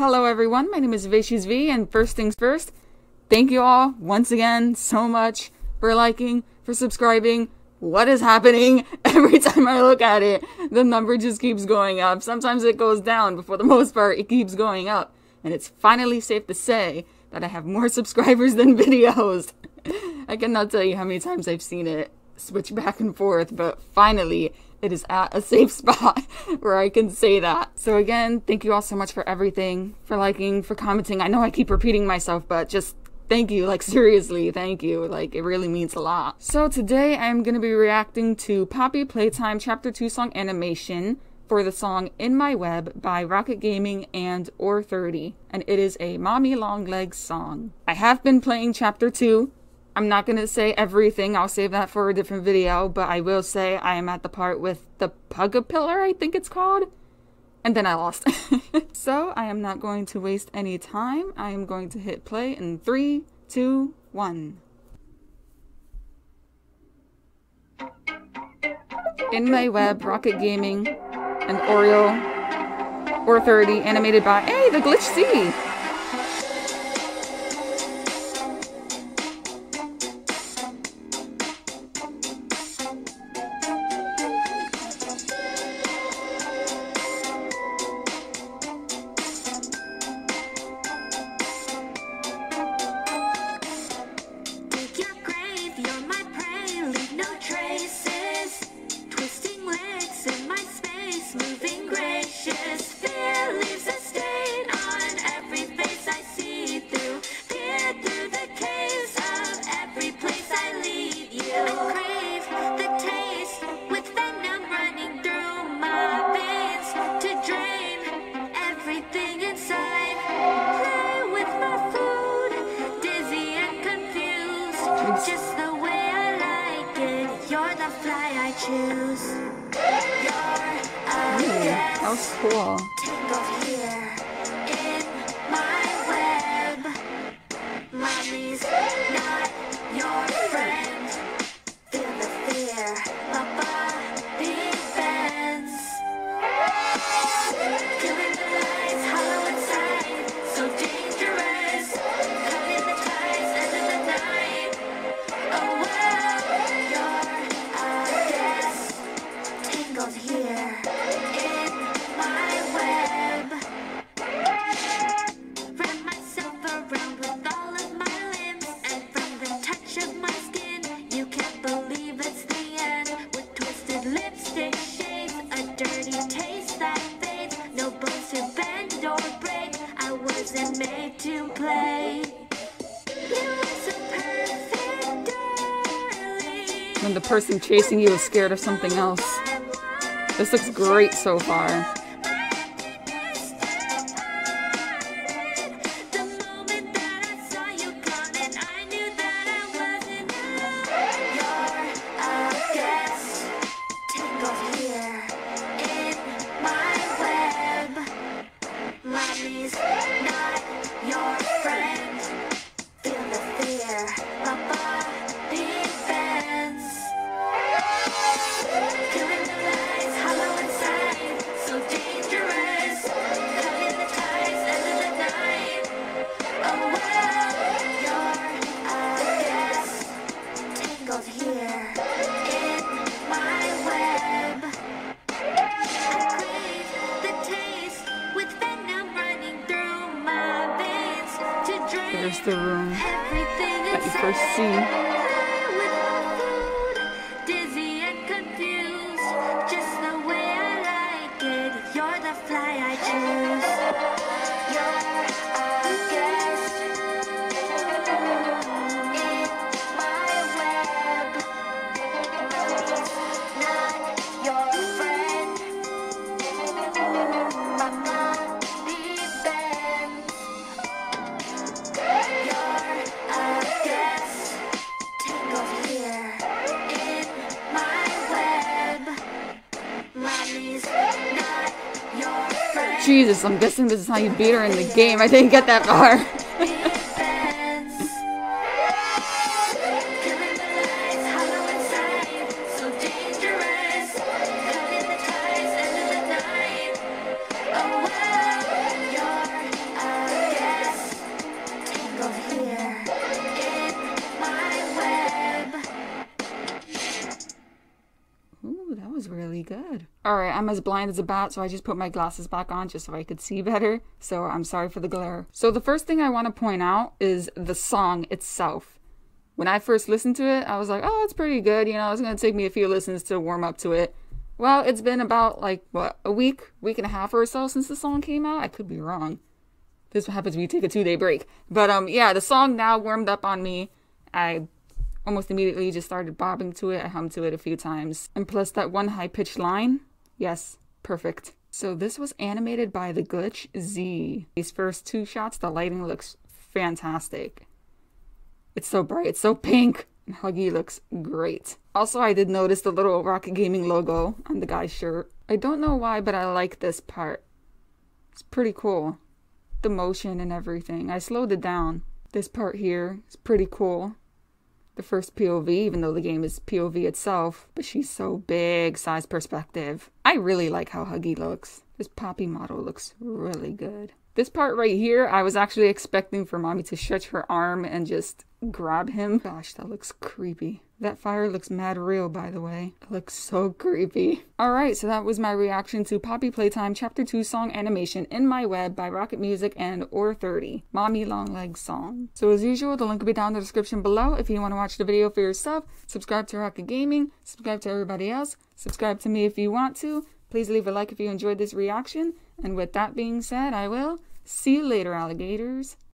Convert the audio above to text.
Hello everyone, my name is Vivacious V, and first things first, thank you all once again so much for liking, for subscribing. What is happening? Every time I look at it, the number just keeps going up. Sometimes it goes down, but for the most part, it keeps going up. And it's finally safe to say that I have more subscribers than videos. I cannot tell you how many times I've seen it switch back and forth, but finally, it is at a safe spot where I can say that. So again, thank you all so much for everything, for liking, for commenting. I know I keep repeating myself, but just thank you. Like seriously, thank you. Like it really means a lot. So today I'm going to be reacting to Poppy Playtime Chapter 2 song animation for the song In My Web by Rockit Gaming and Or30, and it is a Mommy Long Legs song. I have been playing Chapter 2 I'm not going to say everything. I'll save that for a different video, but I will say I am at the part with the Pugapillar, I think it's called. And then I lost. so I am not going to waste any time. I am going to hit play in three, two, one. In my web, Rockit Gaming, and Oreo, Or30, animated by, hey, the Glitch Z! I choose. That was cool. When the person chasing you is scared of something else. This looks great so far. To There's the room that you first see. Jesus, I'm guessing this is how you beat her in the game. I didn't get that far. Alright, I'm as blind as a bat, so I just put my glasses back on just so I could see better. So I'm sorry for the glare. So the first thing I want to point out is the song itself. When I first listened to it, I was like, oh, it's pretty good. You know, it's going to take me a few listens to warm up to it. Well, it's been about like, what, a week, week and a half or so since the song came out. I could be wrong. This happens when you take a two day break. But um, yeah, the song now warmed up on me. I almost immediately just started bobbing to it. I hummed to it a few times. And plus that one high pitched line. Yes, perfect. So this was animated by the Glitch Z. These first two shots, the lighting looks fantastic. It's so bright, it's so pink. And Huggy looks great. Also, I did notice the little Rockit Gaming logo on the guy's shirt. I don't know why, but I like this part. It's pretty cool. The motion and everything. I slowed it down. This part here is pretty cool. The first POV, even though the game is POV itself, but she's so big, size perspective. I really like how Huggy looks. This Poppy model looks really good. This part right here, I was actually expecting for mommy to stretch her arm and just grab him. Gosh, that looks creepy. That fire looks mad real, by the way. It looks so creepy. Alright, so that was my reaction to Poppy Playtime Chapter 2 song animation in my web by Rockit Music and Or30. Mommy Long Legs song. So as usual, the link will be down in the description below if you want to watch the video for yourself. Subscribe to Rockit Gaming. Subscribe to everybody else. Subscribe to me if you want to. Please leave a like if you enjoyed this reaction. And with that being said, I will see you later, alligators.